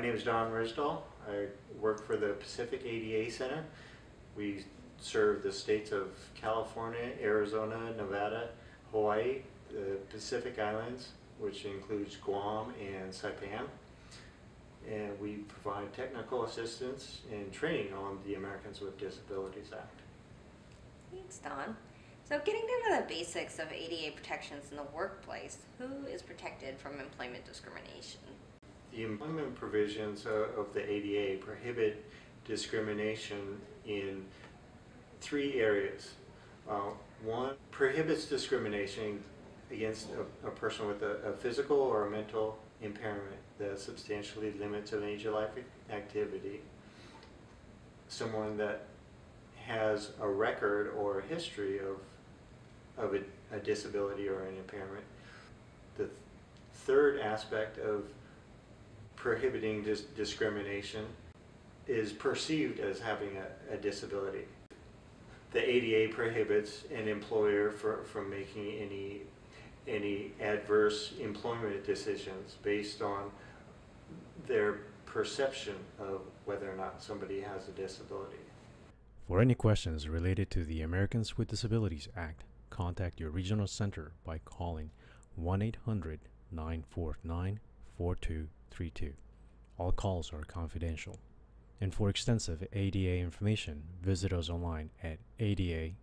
My name is Don Risdall. I work for the Pacific ADA Center. We serve the states of California, Arizona, Nevada, Hawaii, the Pacific Islands, which includes Guam and Saipan. And we provide technical assistance and training on the Americans with Disabilities Act. Thanks, Don. So, getting down to the basics of ADA protections in the workplace, who is protected from employment discrimination? The employment provisions of the ADA prohibit discrimination in three areas. Uh, One prohibits discrimination against a, a person with a, a physical or a mental impairment that substantially limits a major life activity. Someone that has a record or a history of, of a, a disability or an impairment. The th- third aspect of prohibiting dis- discrimination is perceived as having a, a disability. The ADA prohibits an employer for, from making any, any adverse employment decisions based on their perception of whether or not somebody has a disability. For any questions related to the Americans with Disabilities Act, contact your regional center by calling 1 800 949 4232. All calls are confidential. And for extensive ADA information, visit us online at adata.org.